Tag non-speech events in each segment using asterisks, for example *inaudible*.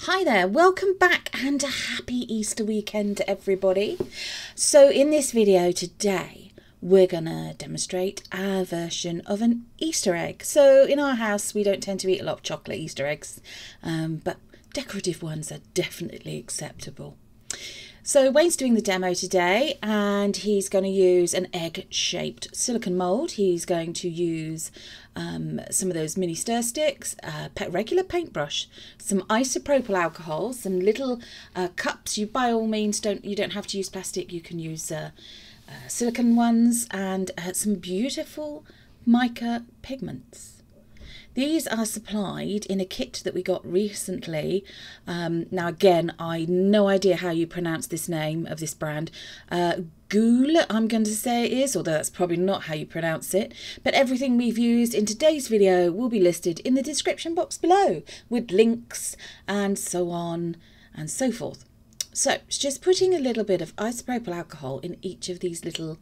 Hi there, welcome back and a happy Easter weekend to everybody. So in this video today, we're to demonstrate our version of an Easter egg. So in our house, we don't tend to eat a lot of chocolate Easter eggs, um, but decorative ones are definitely acceptable. So Wayne's doing the demo today and he's going to use an egg-shaped silicone mould. He's going to use um, some of those mini stir sticks, a regular paintbrush, some isopropyl alcohol, some little uh, cups. You by all means don't you don't have to use plastic. You can use uh, uh, silicone ones and uh, some beautiful mica pigments. These are supplied in a kit that we got recently. Um, now, again, I no idea how you pronounce this name of this brand. Uh, I'm going to say it is, although that's probably not how you pronounce it. But everything we've used in today's video will be listed in the description box below with links and so on and so forth. So just putting a little bit of isopropyl alcohol in each of these little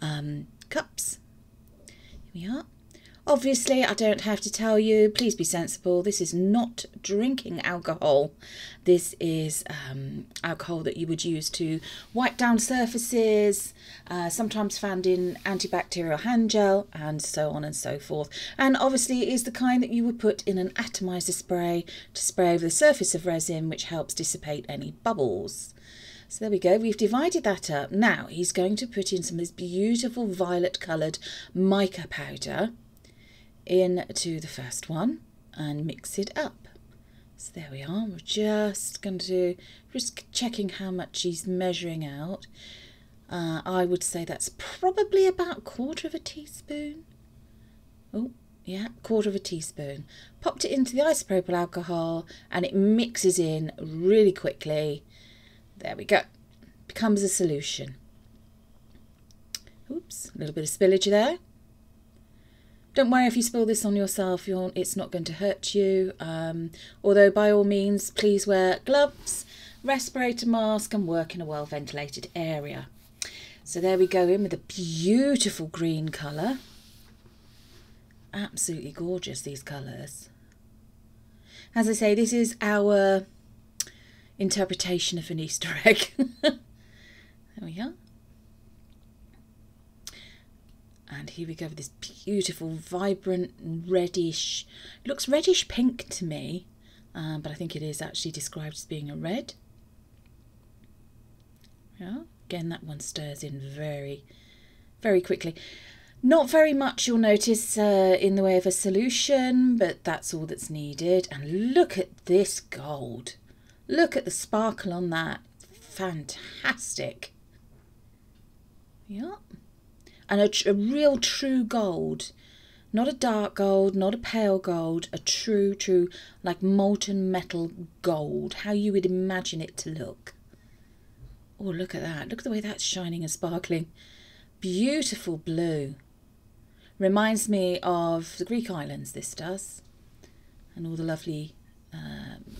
um, cups. Here we are. Obviously, I don't have to tell you, please be sensible. This is not drinking alcohol. This is um, alcohol that you would use to wipe down surfaces, uh, sometimes found in antibacterial hand gel, and so on and so forth. And obviously, it is the kind that you would put in an atomizer spray to spray over the surface of resin, which helps dissipate any bubbles. So there we go, we've divided that up. Now he's going to put in some of this beautiful violet coloured mica powder into the first one and mix it up. So there we are. We're just going to just checking how much he's measuring out. Uh, I would say that's probably about quarter of a teaspoon. Oh, yeah, quarter of a teaspoon. Popped it into the isopropyl alcohol and it mixes in really quickly. There we go. Becomes a solution. Oops, a little bit of spillage there. Don't worry if you spill this on yourself, it's not going to hurt you. Um, although, by all means, please wear gloves, respirator mask, and work in a well ventilated area. So, there we go in with a beautiful green colour. Absolutely gorgeous, these colours. As I say, this is our interpretation of an Easter egg. *laughs* there we are. And here we go with this beautiful, vibrant, reddish, looks reddish pink to me, um, but I think it is actually described as being a red. Yeah, again, that one stirs in very, very quickly. Not very much you'll notice uh, in the way of a solution, but that's all that's needed. And look at this gold. Look at the sparkle on that. Fantastic. Yep and a, a real true gold not a dark gold, not a pale gold, a true, true, like molten metal gold, how you would imagine it to look. Oh, look at that. Look at the way that's shining and sparkling. Beautiful blue. Reminds me of the Greek islands, this does. And all the lovely um,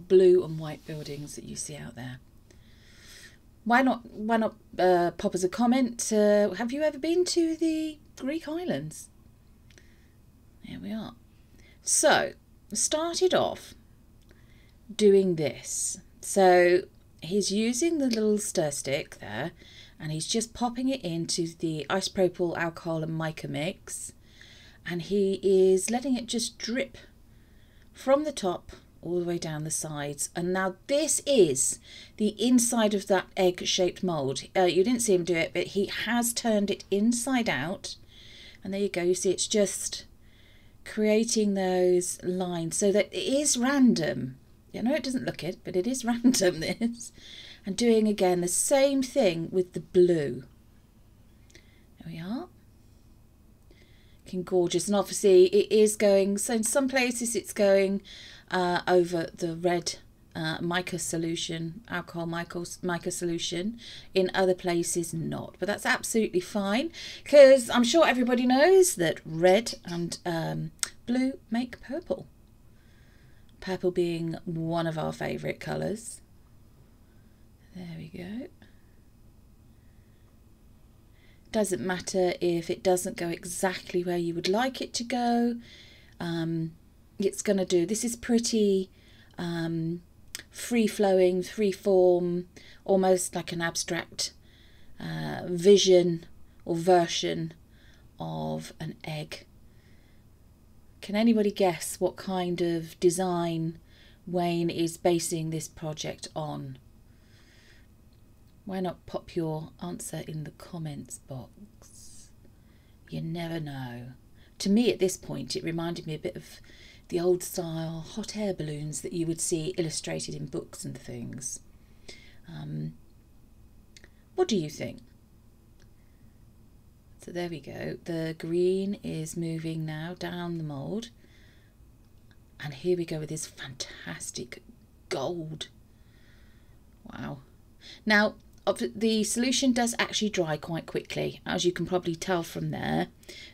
blue and white buildings that you see out there why not why not uh, pop us a comment uh, have you ever been to the greek islands? Here we are. So started off doing this. So he's using the little stir stick there and he's just popping it into the isopropyl alcohol and mica mix and he is letting it just drip from the top all the way down the sides. And now this is the inside of that egg-shaped mould. Uh, you didn't see him do it, but he has turned it inside out. And there you go. You see it's just creating those lines so that it is random. You know, it doesn't look it, but it is *laughs* random, this. And doing again the same thing with the blue. There we are looking gorgeous and obviously it is going so in some places it's going uh, over the red uh, mica solution, alcohol mica, mica solution. In other places, not. But that's absolutely fine because I'm sure everybody knows that red and um, blue make purple. Purple being one of our favourite colours. There we go. Doesn't matter if it doesn't go exactly where you would like it to go. Um, it's going to do. This is pretty um, free flowing, free form, almost like an abstract uh, vision or version of an egg. Can anybody guess what kind of design Wayne is basing this project on? Why not pop your answer in the comments box? You never know. To me, at this point, it reminded me a bit of the old style hot air balloons that you would see illustrated in books and things. Um, what do you think? So there we go. The green is moving now down the mould. And here we go with this fantastic gold. Wow. Now, the solution does actually dry quite quickly. As you can probably tell from there,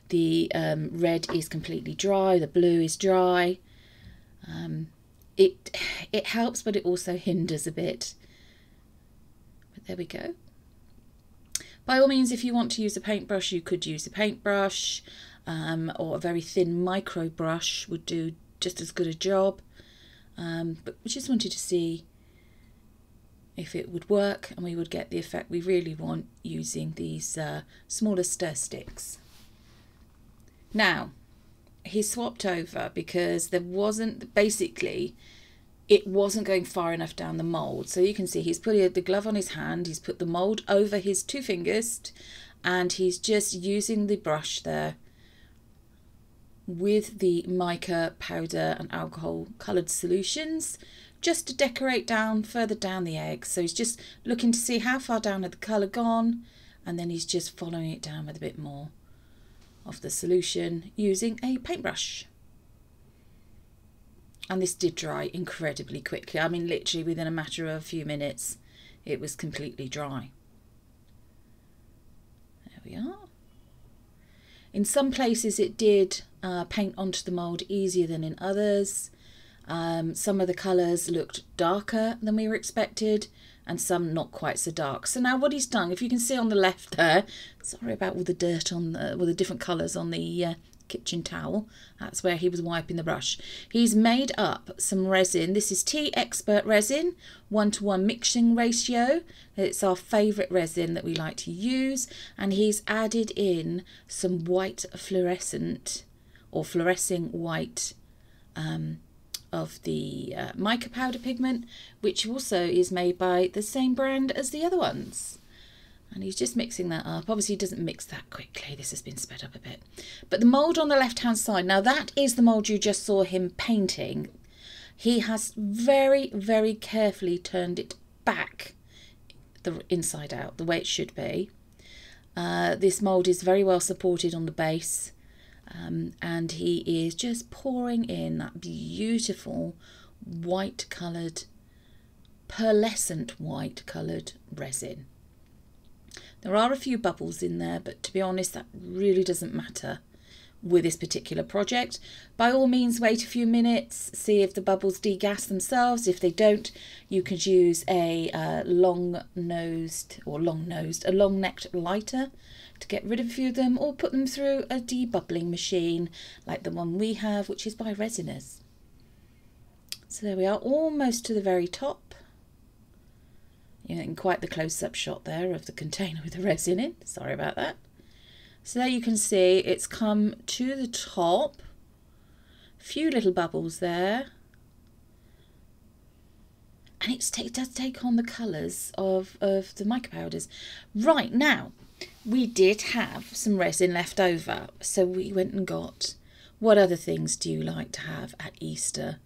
the um, red is completely dry, the blue is dry. Um, it, it helps, but it also hinders a bit. But there we go. By all means, if you want to use a paintbrush, you could use a paintbrush um, or a very thin micro brush would do just as good a job. Um, but we just wanted to see if it would work and we would get the effect we really want using these uh, smaller stir sticks. Now, he swapped over because there wasn't, basically, it wasn't going far enough down the mould. So you can see he's put the glove on his hand, he's put the mould over his two fingers and he's just using the brush there with the mica powder and alcohol coloured solutions just to decorate down further down the egg. So he's just looking to see how far down had the colour gone and then he's just following it down with a bit more of the solution using a paintbrush. And this did dry incredibly quickly. I mean literally within a matter of a few minutes it was completely dry. There we are. In some places it did uh, paint onto the mould easier than in others. Um, some of the colours looked darker than we were expected and some not quite so dark. So now what he's done, if you can see on the left there, sorry about all the dirt on the, well, the different colours on the uh, kitchen towel. That's where he was wiping the brush. He's made up some resin. This is Teexpert resin, one-to-one -one mixing ratio. It's our favourite resin that we like to use. And he's added in some white fluorescent or fluorescing white um, of the uh, mica powder pigment, which also is made by the same brand as the other ones. And he's just mixing that up. Obviously, he doesn't mix that quickly. This has been sped up a bit. But the mould on the left-hand side, now that is the mould you just saw him painting. He has very, very carefully turned it back the inside out, the way it should be. Uh, this mould is very well supported on the base. Um, and he is just pouring in that beautiful white coloured, pearlescent white coloured resin. There are a few bubbles in there, but to be honest, that really doesn't matter with this particular project. By all means, wait a few minutes, see if the bubbles degas themselves. If they don't, you could use a uh, long-nosed or long-nosed, a long-necked lighter to get rid of a few of them or put them through a debubbling machine like the one we have which is by Resiners. So there we are almost to the very top. You're getting quite the close-up shot there of the container with the resin in. Sorry about that. So there you can see it's come to the top. Few little bubbles there. And it does take on the colours of, of the mica powders. Right, now, we did have some resin left over, so we went and got what other things do you like to have at Easter?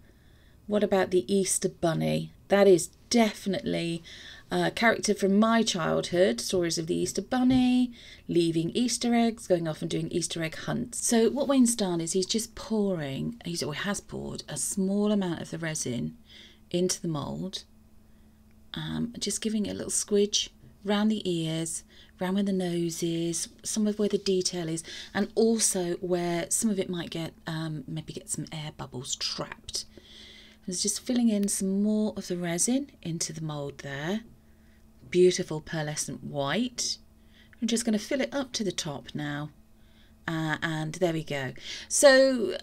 What about the Easter Bunny? That is definitely a character from my childhood, stories of the Easter Bunny, leaving Easter eggs, going off and doing Easter egg hunts. So what Wayne's done is he's just pouring, he's, or has poured a small amount of the resin into the mould, um, just giving it a little squidge round the ears, around where the nose is, some of where the detail is, and also where some of it might get um, maybe get some air bubbles trapped. Just filling in some more of the resin into the mould there. Beautiful pearlescent white. I'm just going to fill it up to the top now. Uh, and there we go. So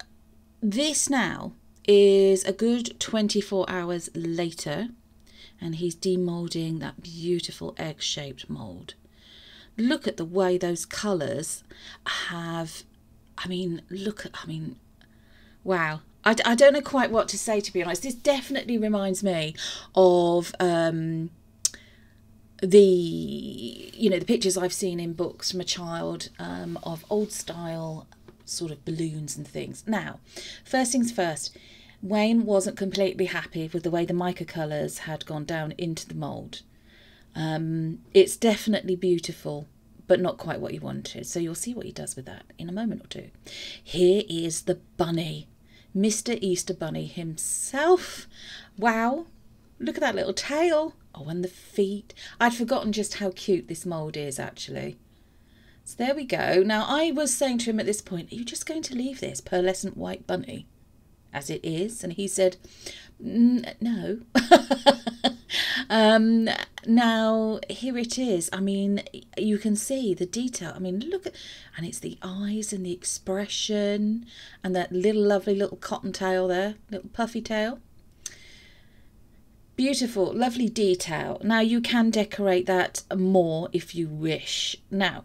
this now is a good 24 hours later and he's demoulding that beautiful egg-shaped mould. Look at the way those colours have, I mean, look at, I mean, wow. I, I don't know quite what to say to be honest. This definitely reminds me of um, the you know the pictures I've seen in books from a child um, of old style sort of balloons and things. Now, first things first, Wayne wasn't completely happy with the way the mica colours had gone down into the mould. Um, it's definitely beautiful, but not quite what he wanted. So you'll see what he does with that in a moment or two. Here is the bunny, Mr. Easter Bunny himself. Wow, look at that little tail. Oh, and the feet. I'd forgotten just how cute this mould is, actually. So there we go. Now, I was saying to him at this point, are you just going to leave this pearlescent white bunny as it is? And he said, no. *laughs* um, now, here it is. I mean, you can see the detail. I mean, look at, and it's the eyes and the expression and that little lovely little cotton tail there, little puffy tail. Beautiful, lovely detail. Now you can decorate that more if you wish. Now,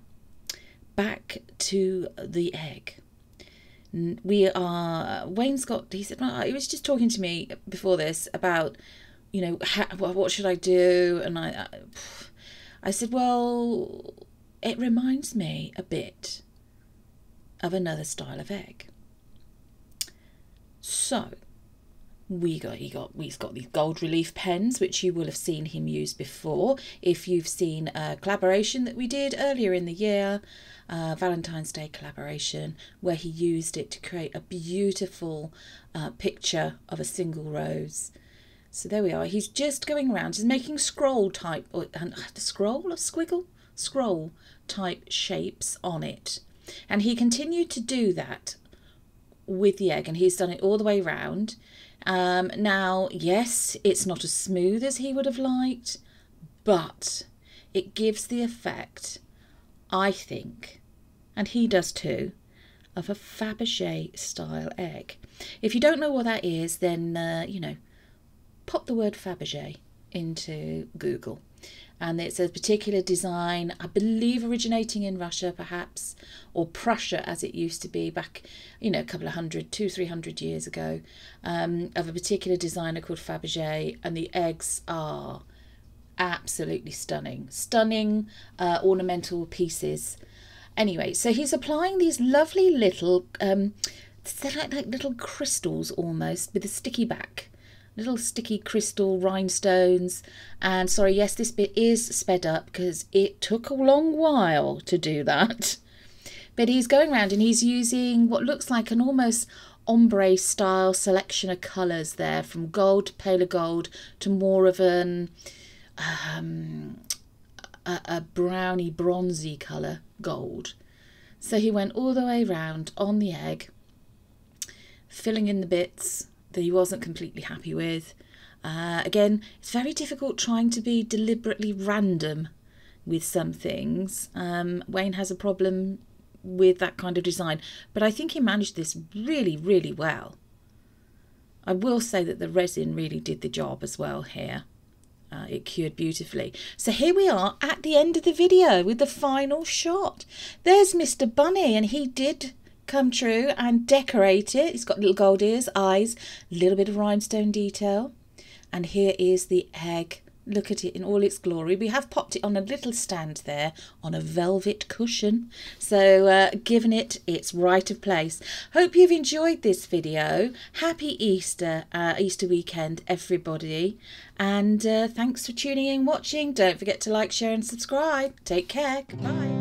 back to the egg. We are, Wayne Scott, he said, well, he was just talking to me before this about, you know, what should I do? And I, I said, well, it reminds me a bit of another style of egg. So, we got he got we've got these gold relief pens which you will have seen him use before. If you've seen a collaboration that we did earlier in the year uh, valentine's day collaboration where he used it to create a beautiful uh, picture of a single rose. So there we are. He's just going around. He's making scroll type or uh, scroll? Or squiggle? Scroll type shapes on it. And he continued to do that with the egg and he's done it all the way round um, now, yes, it's not as smooth as he would have liked, but it gives the effect, I think, and he does too, of a Fabergé style egg. If you don't know what that is, then, uh, you know, pop the word Fabergé into Google and it's a particular design, I believe originating in Russia perhaps, or Prussia as it used to be back, you know, a couple of hundred, two, three hundred years ago, um, of a particular designer called Fabergé, and the eggs are absolutely stunning, stunning uh, ornamental pieces. Anyway, so he's applying these lovely little, um, they're like, like little crystals almost with a sticky back little sticky crystal rhinestones. And sorry, yes, this bit is sped up because it took a long while to do that. But he's going around and he's using what looks like an almost ombre style selection of colours there from gold to paler gold to more of an um, a, a browny bronzy colour gold. So he went all the way round on the egg, filling in the bits that he wasn't completely happy with. Uh, again, it's very difficult trying to be deliberately random with some things. Um, Wayne has a problem with that kind of design, but I think he managed this really, really well. I will say that the resin really did the job as well here. Uh, it cured beautifully. So here we are at the end of the video with the final shot. There's Mr. Bunny and he did come true and decorate it. It's got little gold ears, eyes, a little bit of rhinestone detail. And here is the egg. Look at it in all its glory. We have popped it on a little stand there on a velvet cushion. So uh, given it its right of place. Hope you've enjoyed this video. Happy Easter, uh, Easter weekend, everybody. And uh, thanks for tuning in, watching. Don't forget to like, share and subscribe. Take care. Goodbye.